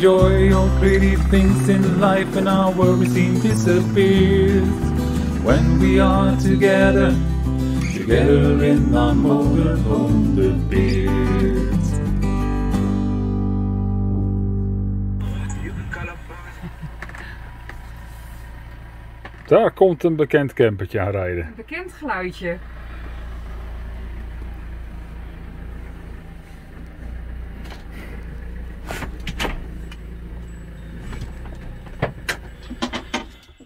enjoy all pretty things in life and our worries seem disappears when we are together, together in our motorhome, the beers. Daar komt een bekend campertje aanrijden. Een bekend geluidje.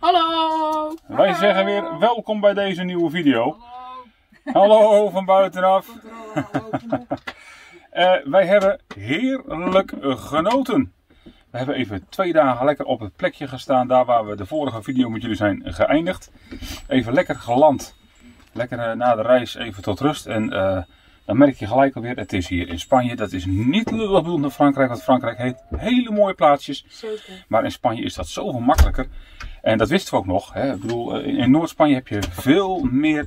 Hallo! Wij zeggen weer welkom bij deze nieuwe video. Hallo van buitenaf. Eh, wij hebben heerlijk genoten. We hebben even twee dagen lekker op het plekje gestaan, daar waar we de vorige video met jullie zijn geëindigd. Even lekker geland. Lekker eh, na de reis even tot rust. En eh, dan merk je gelijk alweer, het is hier in Spanje. Dat is niet lullig bedoeld naar Frankrijk, want Frankrijk heeft hele mooie plaatsjes. Zeker. Maar in Spanje is dat zoveel makkelijker. En dat wisten we ook nog. Hè. Ik bedoel, eh, in Noord-Spanje heb je veel meer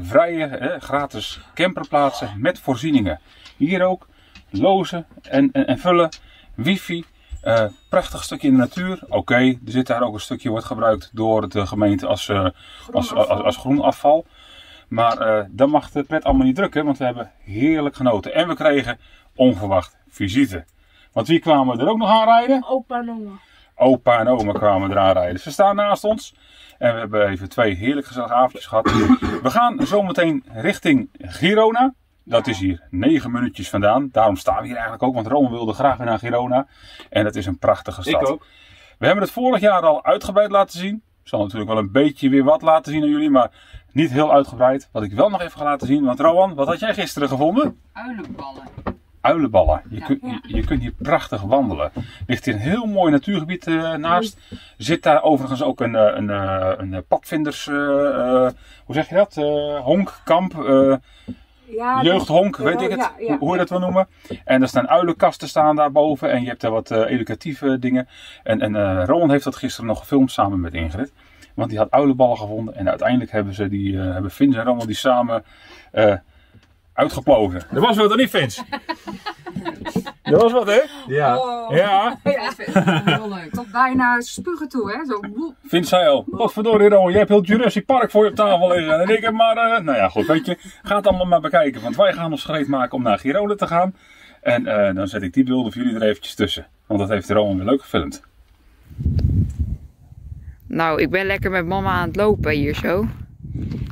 vrije, hè, gratis camperplaatsen met voorzieningen. Hier ook lozen en, en, en vullen, wifi. eh, prachtig stukje in de natuur. Oké, er zit daar ook een stukje wordt gebruikt door de gemeente als, eh, als, als, als groen afval. Maar dan mag de pret allemaal niet drukken, want we hebben heerlijk genoten. En we kregen onverwacht visite. Want wie kwamen er ook nog aanrijden? Opa en oma. Opa en oma kwamen eraan rijden. Ze staan naast ons. En we hebben even twee heerlijk gezellige avondjes gehad. We gaan zometeen richting Girona. Dat is hier negen minuutjes vandaan. Daarom staan we hier eigenlijk ook. Want Rome wilde graag weer naar Girona. En het is een prachtige stad. ook. We hebben het vorig jaar al uitgebreid laten zien. Ik zal natuurlijk wel een beetje weer wat laten zien aan jullie. Maar niet heel uitgebreid. Wat ik wel nog even ga laten zien. Want Rowan, wat had jij gisteren gevonden? Uilenballen. Uilenballen. Je, kunt, je, je kunt hier prachtig wandelen. Ligt hier een heel mooi natuurgebied eh, naast. Zit daar overigens ook een, eh, een, eh, een padvinders, hoe zeg je dat? Honkkamp, Ja, jeugdhonk, weet ik het, ja, ja, hoe, je dat wil noemen. En er staan uilenkasten staan daarboven en je hebt daar wat educatieve dingen. En, en Rowan heeft dat gisteren nog gefilmd samen met Ingrid. Want die had uilenballen gevonden en uiteindelijk hebben ze die, hebben Vins en Rowan die samen uitgeplozen. Dat was wat er niet, Vins? dat was wat, hè? Ja. Ja. Ja, heel leuk. Tot bijna spugen toe, hè? Zo. Vindt zij al. Wat verdorie jij hebt heel Jurassic Park voor je op tafel liggen. En ik heb maar, eh, nou ja goed, weet je. Ga het allemaal maar bekijken. Want wij gaan ons gereed maken om naar Girona te gaan. En eh, dan zet ik die beelden voor jullie er eventjes tussen. Want dat heeft Rowan weer leuk gefilmd. Nou, ik ben lekker met mama aan het lopen hier zo.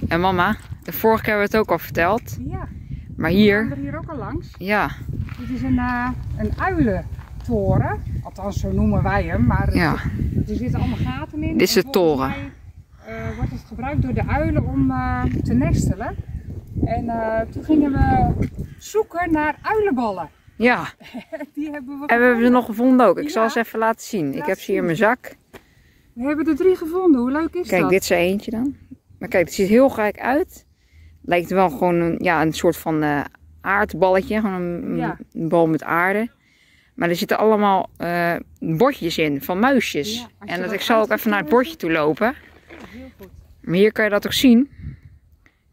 En mama, de vorige keer hebben we het ook al verteld. Ja, Maar we hier, gaan er hier ook al langs. ja, Dit is een, eh, een uilentoren. Althans, zo noemen wij hem. Maar ja. er zitten allemaal gaten in. Dit is de toren. mij, eh, wordt het gebruikt door de uilen om eh, te nestelen. En eh, toen gingen we zoeken naar uilenballen. Ja, Die hebben we en we hebben ze nog gevonden ook. Ik zal ze even laten zien. Ik heb ze hier in mijn zak. We hebben er drie gevonden. Hoe leuk is Kijk, dat? dit is er eentje dan. Maar kijk, het ziet heel gelijk uit. Lijkt wel gewoon een, ja, een soort van eh, aardballetje. Gewoon een, Ja. een bal met aarde. Maar er zitten allemaal eh, bordjes in van muisjes. Ja, en dat, ik zal ook even naar het bordje toe lopen. Heel goed. Maar hier kan je dat ook zien.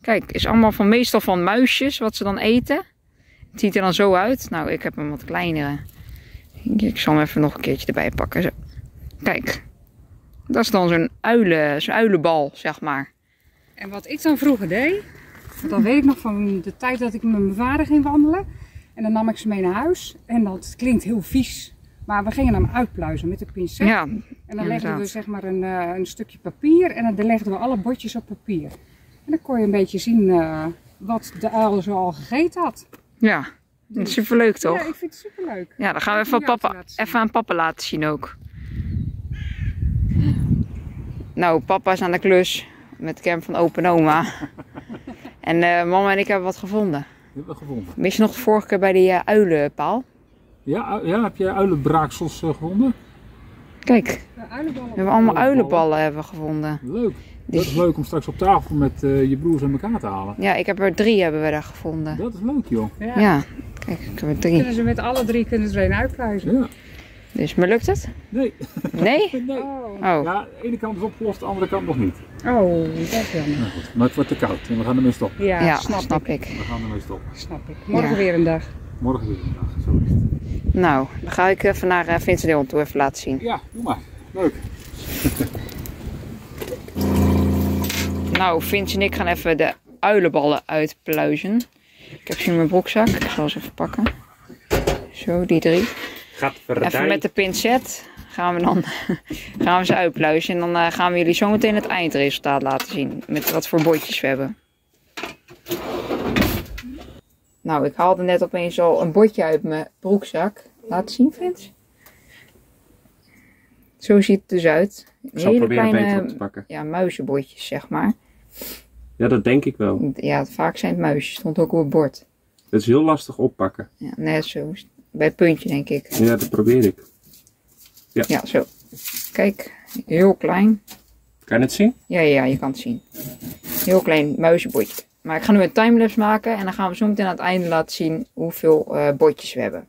Kijk, is allemaal van meestal van muisjes wat ze dan eten. Het ziet er dan zo uit. Nou, ik heb een wat kleinere. Ik zal hem even nog een keertje erbij pakken. Zo. Kijk. Dat is dan zo'n uilen, zo'n uilenbal, zeg maar. En wat ik dan vroeger deed, dan weet ik nog van de tijd dat ik met mijn vader ging wandelen. En dan nam ik ze mee naar huis. En dat klinkt heel vies. Maar we gingen hem uitpluizen met een pincet. Ja, en dan legden we zeg maar een, eh, een stukje papier. En dan legden we alle bordjes op papier. En dan kon je een beetje zien eh, wat de uil zo al gegeten had. ja. Dat is superleuk toch? Ja, ik vind het superleuk. Ja, dan gaan we even, papa, even aan papa laten zien ook. Nou, papa is aan de klus met Cam van Open Oma. En eh, mama en ik hebben wat gevonden. Hebben we gevonden. Wist je nog de vorige keer bij die eh, uilenpaal? Ja, u- ja heb je uilenbraaksels eh, gevonden? Kijk, we hebben allemaal Uilenballen. hebben we gevonden. Leuk. Dat is leuk om straks op tafel met eh, je broers en elkaar te halen. Ja, ik heb er drie hebben we daar gevonden. Dat is leuk joh. Ja. Ja, kijk, ik heb er drie. Kunnen ze met alle drie kunnen ze er een uitpluizen. Ja. Dus, maar lukt het? Nee. Nee? nee. Oh, Oh, Ja, de ene kant is opgelost, de andere kant nog niet. oh dat is jammer. Nou goed, maar het wordt te koud en we gaan ermee stoppen. Ja, ja, snap, snap ik. ik. We gaan ermee stoppen. Snap ik. Morgen Ja. weer een dag. Morgen weer een dag, zo is het. Nou, dan ga ik even naar uh, Vincent toe even laten zien. Ja, doe maar. Leuk. Nou, Vince en ik gaan even de uilenballen uitpluizen. Ik heb ze in mijn broekzak. Ik zal ze even pakken. Zo, die drie. Even met de pincet gaan we dan gaan we ze uitpluizen. En dan uh, gaan we jullie zometeen het eindresultaat laten zien. Met wat voor botjes we hebben. Nou, ik haalde net opeens al een botje uit mijn broekzak. Laat zien, Vince. Zo ziet het dus uit. Ik zal proberen beter op te pakken. Ja, muizenbotjes, zeg maar. Ja, dat denk ik wel. Ja, vaak zijn het muisjes. Stond ook op het bord. Het is heel lastig oppakken. Ja, net zo. Bij het puntje, denk ik. Ja, dat probeer ik. Ja. Ja, zo. Kijk, heel klein. Kan je het zien? Ja, ja, je kan het zien. Heel klein muizenbotje. Maar ik ga nu een timelapse maken en dan gaan we zo meteen aan het einde laten zien hoeveel uh, botjes we hebben.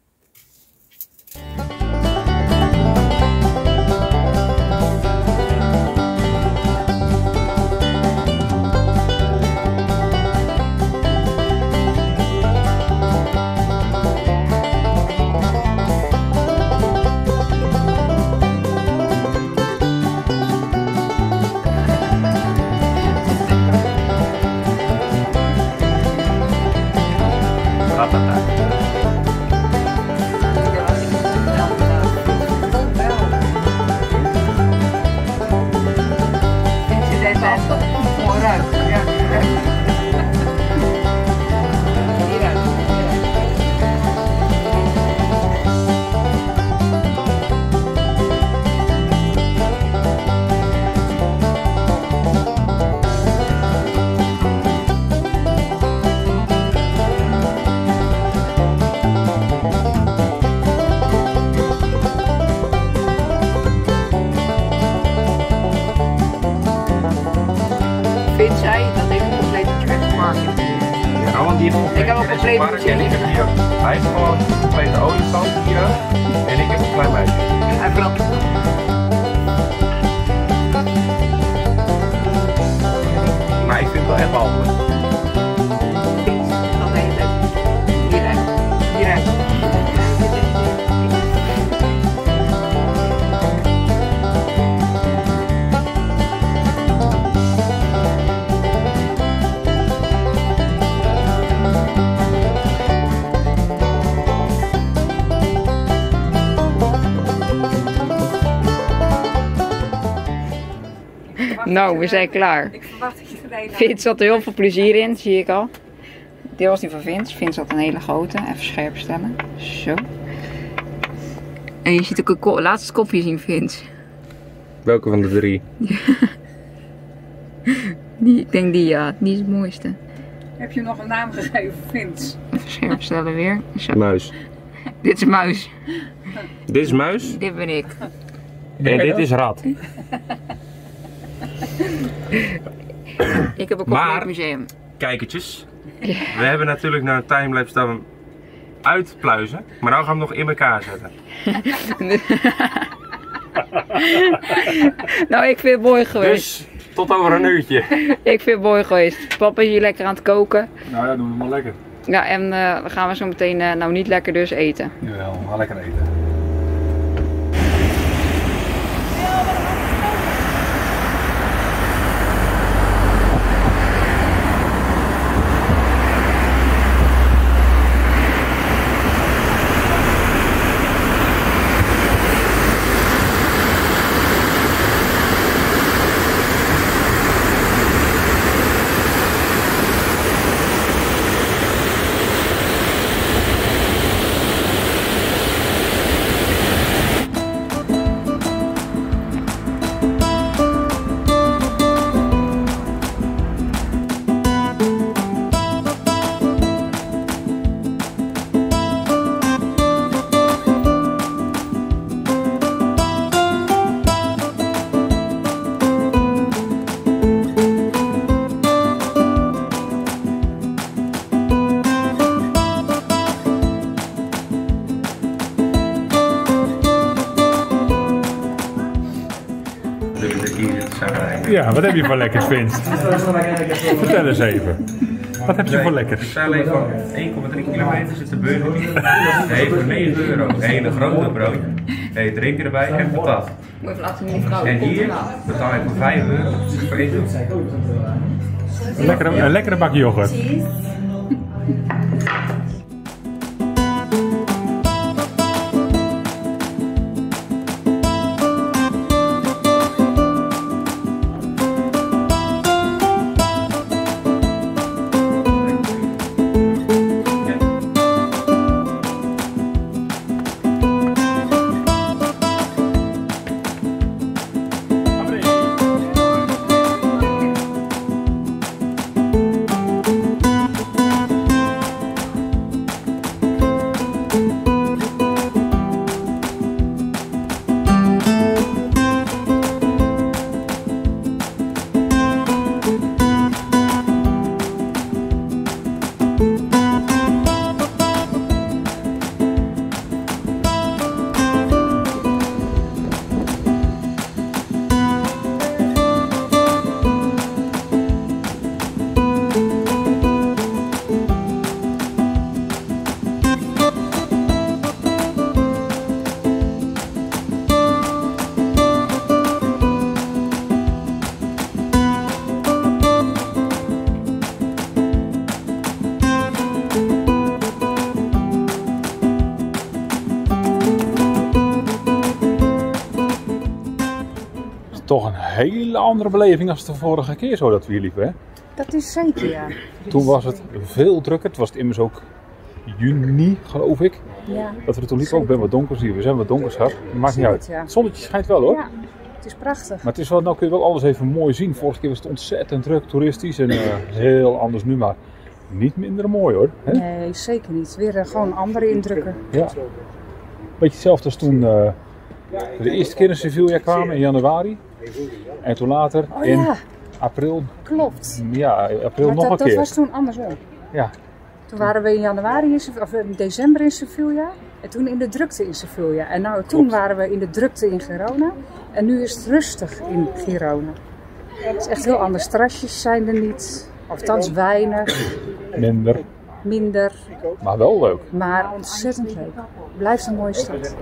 Nou, we zijn klaar. Ik verwacht dat je er een Vince had er heel veel plezier in, zie ik al. Dit was die van Vince. Vince had een hele grote. Even scherp stellen. Zo. En je ziet ook een ko laatste kopje zien, Vince. Welke van de drie? Die, ik denk die, ja. Die is het mooiste. Heb je nog een naam gegeven, Vince? Even scherp stellen weer. Zo. Muis. Dit is muis. Dit is muis Dit ben ik. en dit is rat. Ik heb een Maar- compleet museum. Kijkertjes. We hebben natuurlijk naar een timelapse dat we hem uitpluizen. Maar nou gaan we hem nog in elkaar zetten. Nou, ik vind het mooi geweest. Dus tot over een uurtje. Ik vind het mooi geweest. Papa is hier lekker aan het koken. Nou ja, doen we maar lekker. Ja, en eh, dan gaan we zo meteen, eh, nou niet lekker dus, eten. Jawel, we gaan lekker eten. Ja, wat heb je voor lekkers, Vince? Vertel eens even. Wat heb je voor lekker? Ik sta alleen van 1,3 kilometer zit de burger heeft voor 9 euro een hele grote brood. Hij drinken erbij en patat. Moet even laten zien die vrouw. En hier betaal ik voor 5 euro voor één. Een lekkere, een lekkere bak yoghurt. Hele andere beleving als de vorige keer zo dat we hier liepen. Hè? Dat is zeker, ja. Toen was het veel drukker. Het was het immers ook juni, geloof ik. Ja, Dat we toen liepen ook bij wat donkers hier. We zijn wat donkers gehad. Maakt niet uit. het, zonnetje schijnt wel hoor. ja het is prachtig. Maar het is wel, nou kun je wel alles even mooi zien. Vorige keer was het ontzettend druk, toeristisch en eh, heel anders nu. Maar niet minder mooi hoor. Hè? Nee, zeker niet. Weer eh, gewoon andere indrukken. Ja. Beetje hetzelfde als toen we de eerste keer in Sevilla kwamen in januari. En toen later Oh in ja, april, klopt. ja, april Maar nog dat, een dat keer. was toen andersom. Ja, Toen waren we in januari, in, of in december in Sevilla. En toen in de drukte in Sevilla. En nou, toen waren we in de drukte in Girona. En nu is het rustig in Girona. Het is echt heel anders. Terrasjes zijn er niet. Althans weinig, minder, minder. maar wel leuk. Maar ontzettend leuk. Blijft een mooie stad.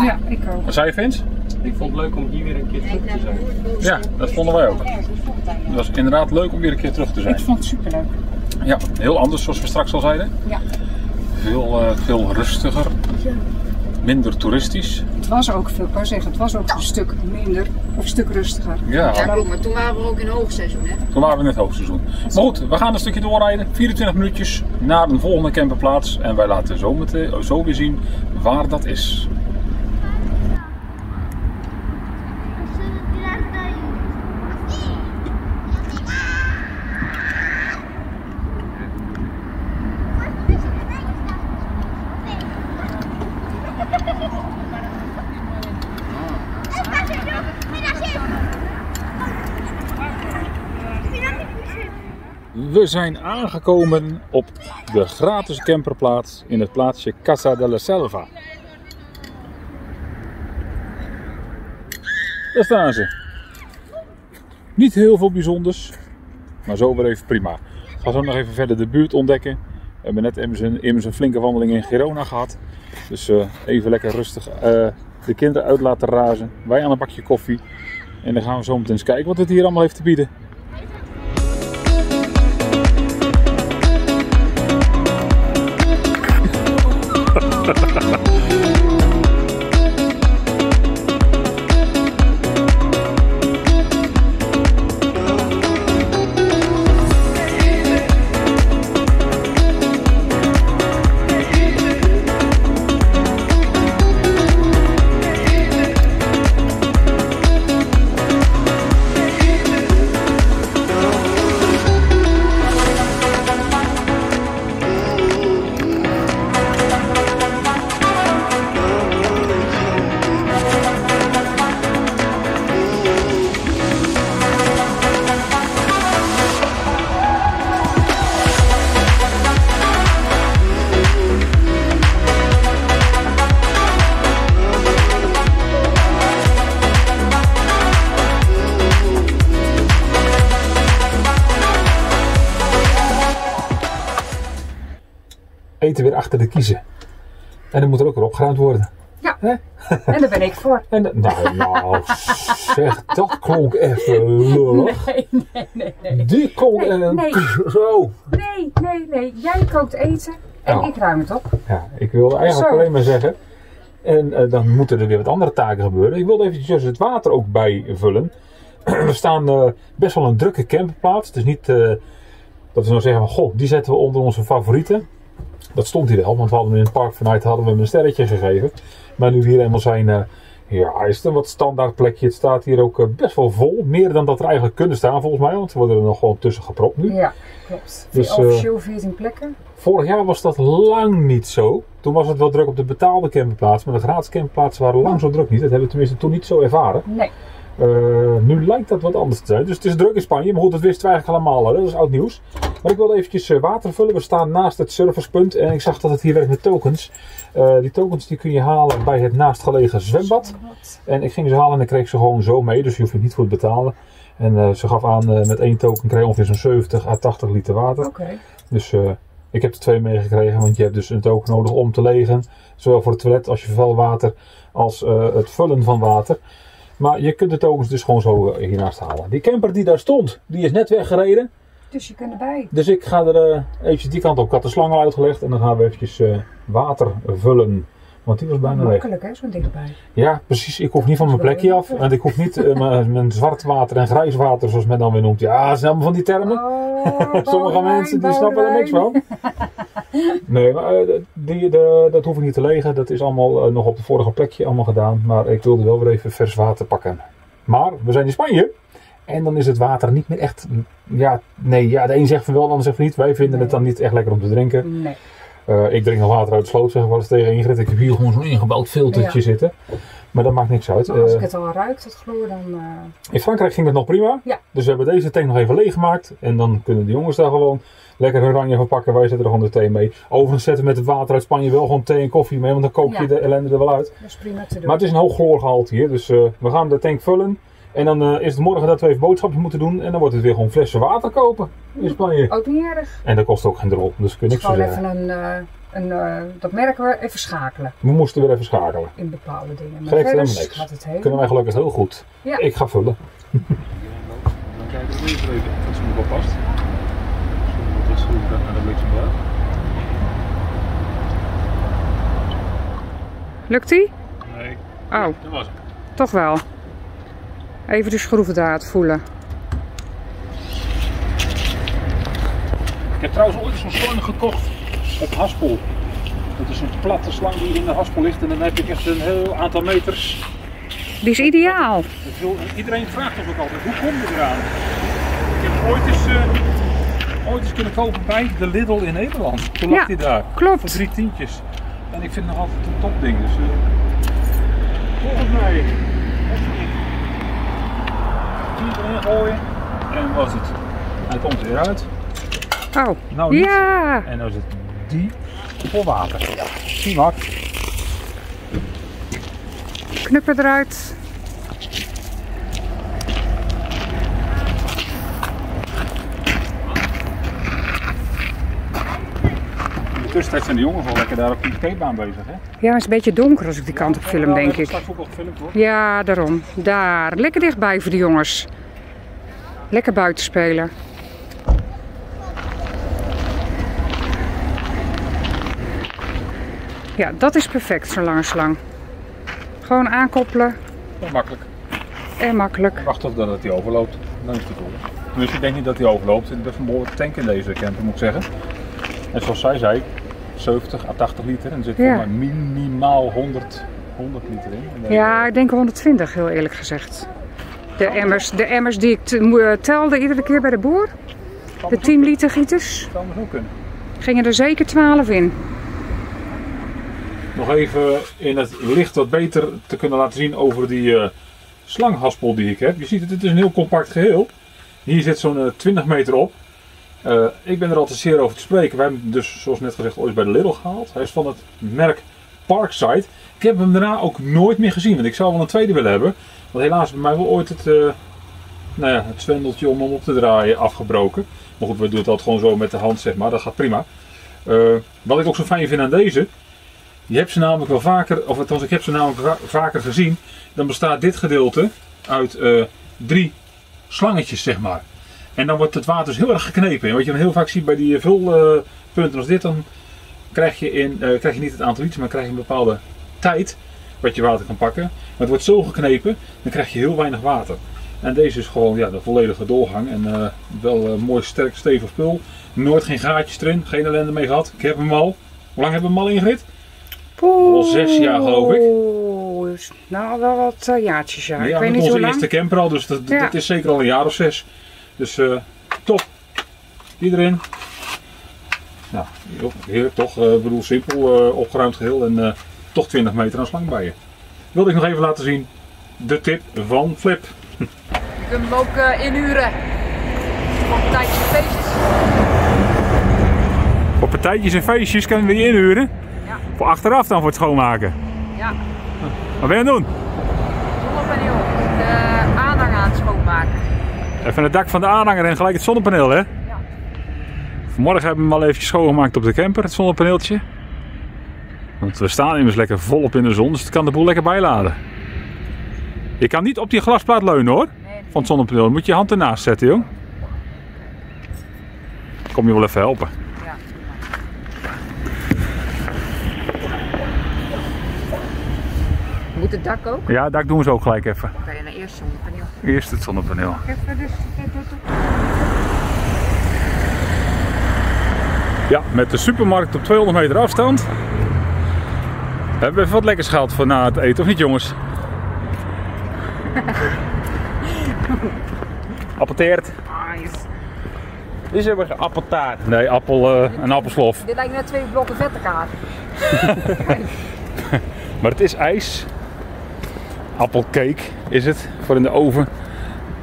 Ja, ik ook. Wat zei je Vince? Ik vond het leuk om hier weer een keer terug te zijn. Ja, dat vonden wij ook. Het was inderdaad leuk om weer een keer terug te zijn. Ik vond het superleuk. Ja, heel anders zoals we straks al zeiden. Ja. Veel, eh, veel rustiger. Minder toeristisch. Het was ook, veel, ik zeggen, het was ook een stuk minder, of een stuk rustiger. Ja, maar toen waren we ook in hoogseizoen, hè? toen waren we in het hoogseizoen. Maar goed, we gaan een stukje doorrijden. 24 minuutjes naar een volgende camperplaats. En wij laten zo, meteen, zo weer zien waar dat is. We zijn aangekomen op de gratis camperplaats in het plaatsje Casa de la Selva. Daar staan ze. Niet heel veel bijzonders, maar zo weer even prima. Ik ga zo nog even verder de buurt ontdekken. We hebben net immers een, immers een flinke wandeling in Girona gehad. Dus eh, even lekker rustig eh, de kinderen uit laten razen. Wij aan een bakje koffie. En dan gaan we zo meteen eens kijken wat het hier allemaal heeft te bieden. 哈哈哈哈哈 Eten weer achter de kiezen. En dan moet er ook weer opgeruimd worden. Ja. Hè? En daar ben ik voor. En nou, nou, zeg, dat klonk even lullig. Nee, nee, nee, nee. Die klonk Nee, eh, nee. zo. Nee, nee, nee. Jij kookt eten en Oh. ik ruim het op. Ja, ik wilde eigenlijk Zo. alleen maar zeggen. En eh, dan moeten er weer wat andere taken gebeuren. Ik wilde eventjes het water ook bijvullen. We staan eh, best wel een drukke camperplaats. Het is niet eh, dat we nou zeggen van goh, die zetten we onder onze favorieten. Dat stond hier wel, want we hadden in het park vanuit hadden we hem een sterretje gegeven. Maar nu we hier eenmaal zijn, eh, ja, is het een wat standaard plekje. Het staat hier ook eh, best wel vol. Meer dan dat er eigenlijk kunnen staan volgens mij, want ze worden er nog gewoon tussen gepropt nu. Ja, klopt. Dus, eh, Officieel 14 plekken. Vorig jaar was dat lang niet zo. Toen was het wel druk op de betaalde camperplaats, maar de gratis camperplaatsen waren lang zo druk niet. Dat hebben we tenminste toen niet zo ervaren. Nee. Eh, nu lijkt dat wat anders te zijn. Dus het is druk in Spanje, maar goed, dat wisten we eigenlijk allemaal al. Dat is oud nieuws. Maar ik wilde eventjes eh, water vullen. We staan naast het servicepunt en ik zag dat het hier werkt met tokens. Eh, die tokens die kun je halen bij het naastgelegen zwembad. En ik ging ze halen en ik kreeg ze gewoon zo mee, dus je hoeft het niet voor te betalen. En eh, ze gaf aan, met één token krijg je ongeveer zo'n 70 à 80 liter water. Dus ik heb er twee meegekregen, want je hebt dus een token nodig om te legen. Zowel voor het toilet als je vervalwater als het vullen van water. Maar je kunt de tokens dus gewoon zo hiernaast halen. Die camper die daar stond, die is net weggereden. Dus je kunt erbij. Dus ik ga er eh, eventjes die kant op. Ik had de slang al uitgelegd en dan gaan we eventjes eh, water vullen. Want die was bijna. Makkelijk hè, zo'n dichtbij. Ja, precies. Ik hoef niet van mijn plekje af. En ik hoef niet eh, mijn, zwart water en grijs water, zoals men dan weer noemt. Ja, dat zijn allemaal van die termen. Oh, Sommige mensen die snappen er niks van. Nee, maar die, de, dat hoef ik niet te legen. Dat is allemaal nog op de vorige plekje allemaal gedaan. Maar ik wilde wel weer even vers water pakken. Maar we zijn in Spanje. En dan is het water niet meer echt. Ja, nee, ja, de een zegt van wel, de ander zegt van niet. Wij vinden het dan niet echt lekker om te drinken. Nee. Eh, ik drink nog water uit de sloot, zeg ik wel eens tegen Ingrid. Ik heb hier gewoon zo'n ingebouwd filtertje Ja. zitten. Maar dat maakt niks uit. Maar als Eh, ik het al ruik, dat chloor, dan... eh, in Frankrijk ging dat nog prima. Ja. Dus we hebben deze tank nog even leeggemaakt. En dan kunnen de jongens daar gewoon lekker hun ranje van pakken. Wij zetten er gewoon de thee mee. Overigens zetten we met het water uit Spanje wel gewoon thee en koffie mee. Want dan kook je Ja. de ellende er wel uit. dat is prima te doen. Maar het is een hoog chloorgehalte hier. Dus we gaan de tank vullen. En dan eh, is het morgen dat we even boodschapjes moeten doen. En dan wordt het weer gewoon flessen water kopen in Spanje. Ook niet erg. En dat kost ook geen drol. Dus kun ik zo Gewoon zeggen. even een, eh, een eh, dat merken we, even schakelen We moesten weer even schakelen. in bepaalde dingen. Maar Geeft verder helemaal niks. gaat het Kunnen helemaal... wij gelukkig heel goed. Ja. Ik ga vullen. Dan kijken we even dat ze nog wel past. Wordt het schroeven naar de. Lukt die? Nee, Oh, dat was het. toch wel. Even de schroevendraad voelen. Ik heb trouwens ooit zo'n slang gekocht op Haspel. Dat is een platte slang die in de Haspel ligt en dan heb ik echt een heel aantal meters. Die is ideaal. Iedereen vraagt ons ook altijd, hoe kom je eraan? Ik heb ooit eens, eh, ooit eens kunnen kopen bij de Lidl in Nederland. Toen lag Ja, hij daar. klopt. Voor drie tientjes. En ik vind het nog altijd een topding. Dus, eh, volgens mij. Hier erin gooien. En was het. Hij komt er weer uit. Oh, Nou niet. ja. En dan zit die vol water. Ja, die maakt. Knuppen eruit. Tussentijd zijn de jongens al lekker daar op die skatebaan bezig, hè? Ja, het is een beetje donker als ik die kant op film, denk ik. straks ook al gefilmd hoor. Ja, daarom. Daar. Lekker dichtbij voor de jongens. Lekker buiten spelen. Ja, dat is perfect, zo'n lange slang. Gewoon aankoppelen Ja, makkelijk. en makkelijk. Wacht totdat hij overloopt. Dan is hij cool. Dus ik denk niet dat hij overloopt. Er best een behoorlijke tank in deze camper, moet ik zeggen. En zoals zij zei, 70 à 80 liter. En er zit Ja. mij minimaal 100, 100 liter in. Ja, ik denk 120, heel eerlijk gezegd. De emmers, de emmers die ik te- moe- telde iedere keer bij de boer, de best 10 liter gieters, gingen er zeker 12 in. Nog even in het licht wat beter te kunnen laten zien over die eh, slanghaspel die ik heb. Je ziet het, het is een heel compact geheel. Hier zit zo'n eh, 20 meter op. Eh, ik ben er altijd zeer over te spreken. We hebben hem dus, zoals net gezegd, ooit bij de Lidl gehaald. Hij is van het merk Parkside. Ik heb hem daarna ook nooit meer gezien. Want ik zou wel een tweede willen hebben. Want helaas bij mij wel ooit het, eh, nou ja, het zwendeltje om hem op te draaien afgebroken. Maar goed, we doen het altijd gewoon zo met de hand, zeg maar. Dat gaat prima. Eh, wat ik ook zo fijn vind aan deze. Je hebt ze namelijk wel vaker, of althans ik heb ze namelijk va- vaker gezien. Dan bestaat dit gedeelte uit eh, drie slangetjes, zeg maar. En dan wordt het water dus heel erg geknepen. En wat je dan heel vaak ziet bij die vulpunten als dit, dan krijg je, in, krijg je niet het aantal liter, maar krijg je een bepaalde tijd wat je water kan pakken. Maar het wordt zo geknepen, dan krijg je heel weinig water. En deze is gewoon ja, de volledige doorgang. En eh, wel eh, mooi sterk stevig spul. Nooit geen gaatjes erin, geen ellende mee gehad. Ik heb hem al. Hoe lang hebben we hem al ingericht? Al zes jaar, geloof ik. Oeh, Nou, wel wat eh, jaartjes, ja. Ja, ik weet met niet onze hoe lang. eerste camper al, dus dat, Ja. dat is zeker al een jaar of zes. Dus top. Die erin. Nou, heerlijk toch. Ik bedoel, simpel opgeruimd geheel en toch 20 meter aan slang bij je. Wilde ik nog even laten zien de tip van Flip. Je kunt hem ook eh, inhuren. Voor een tijdje feest. Voor partijtjes en feestjes kunnen we die inhuren. Ja. Voor achteraf dan voor het schoonmaken. Ja, Wat ben je aan het doen? zonnepaneel. De aanhang aan het schoonmaken. Even het dak van de aanhanger en gelijk het zonnepaneel, hè? Ja. Vanmorgen hebben we hem al eventjes schoongemaakt op de camper, het zonnepaneeltje. Want we staan immers lekker volop in de zon, dus het kan de boel lekker bijladen. Je kan niet op die glasplaat leunen hoor, van het zonnepaneel. Dan moet je je hand ernaast zetten, jong. Kom je wel even helpen. Ja. Moet het dak ook? Ja, dak doen we zo ook gelijk even. Kan je naar eerst zonnepaneel. Eerst het zonnepaneel. Even dus, dit- dit- Ja, met de supermarkt op 200 meter afstand. Hebben we even wat lekkers gehad voor na het eten, of niet jongens? Appelteert. Is er een appeltaart? Nee, appel, eh, een appelslof. Dit lijkt net twee blokken vette kaart. Maar het is ijs. Appelcake is het voor in de oven.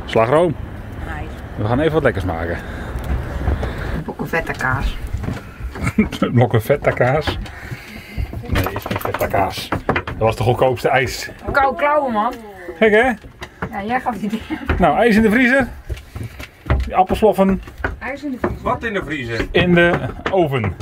Slagroom. Nee, We gaan even wat lekkers maken. blokken vette kaas. Blokken feta kaas. Nee, Dat was de goedkoopste ijs. Kou klauwen man. Kijk hè? Ja, jij gaf die Nou, ijs in de vriezer. Die appelsloffen ijs in de vriezer. Wat in de vriezer? in de oven.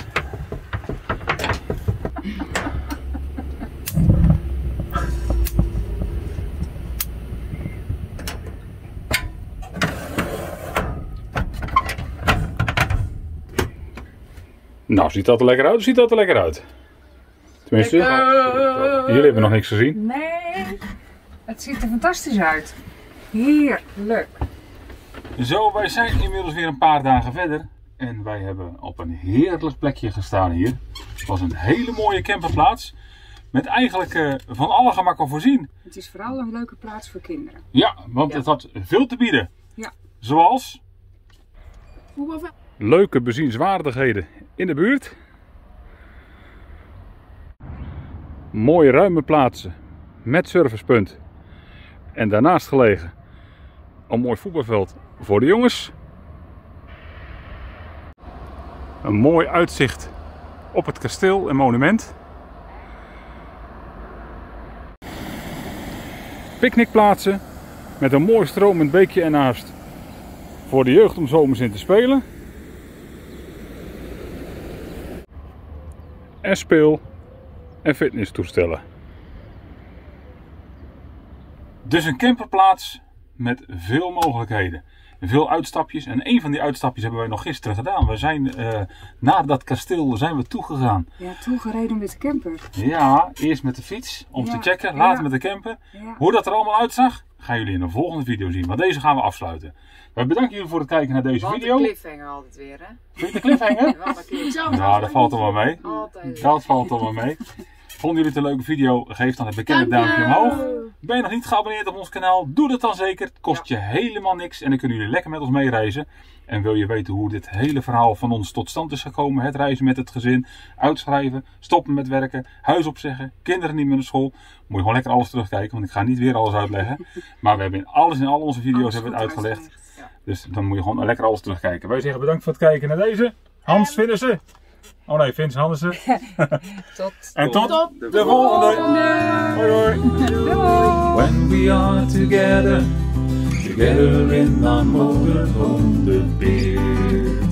Nou, ziet dat er lekker uit? Ziet dat er lekker uit? Tenminste, jullie hebben nog niks gezien. Nee, het ziet er fantastisch uit. Heerlijk. Zo, wij zijn inmiddels weer een paar dagen verder. En wij hebben op een heerlijk plekje gestaan hier. Het was een hele mooie camperplaats. Met eigenlijk eh, van alle gemakken voorzien. Het is vooral een leuke plaats voor kinderen. Ja, want het had veel te bieden. Ja. Zoals leuke bezienswaardigheden in de buurt. Mooie ruime plaatsen met servicepunt. En daarnaast gelegen een mooi voetbalveld voor de jongens. Een mooi uitzicht op het kasteel en monument. Picknickplaatsen met een mooi stromend beekje ernaast voor de jeugd om zomers in te spelen. En speel- en fitnesstoestellen. Dus een camperplaats met veel mogelijkheden. Veel uitstapjes. En een van die uitstapjes hebben wij nog gisteren gedaan. We zijn eh, naar dat kasteel zijn we toegegaan. Ja, toegereden met de camper. Ja, eerst met de fiets om Ja, te checken. Later ja. met de camper. Ja. Hoe dat er allemaal uitzag, gaan jullie in een volgende video zien. Maar deze gaan we afsluiten. Wij bedanken jullie voor het kijken naar deze Wat een video. cliffhanger altijd weer, hè? Vind je de cliffhanger? Wat een cliffhanger. Nou, dat valt er wel mee. Altijd. Dat valt er wel mee. Vonden jullie het een leuke video? Geef dan het bekende duimpje omhoog. Ben je nog niet geabonneerd op ons kanaal? Doe dat dan zeker. Het kost je helemaal niks en dan kunnen jullie lekker met ons meereizen. En wil je weten hoe dit hele verhaal van ons tot stand is gekomen? Het reizen met het gezin, uitschrijven, stoppen met werken, huis opzeggen, kinderen niet meer naar school. Moet je gewoon lekker alles terugkijken, want ik ga niet weer alles uitleggen. Maar we hebben in alles in al onze video's hebben het uitgelegd. Dus dan moet je gewoon lekker alles terugkijken. Wij zeggen bedankt voor het kijken naar deze. Hans Vinnissen. Oh nee, Vince Hannissen. Tot En tot, de volgende. Hoi hoi. When we are together, together in our motorhome, the beer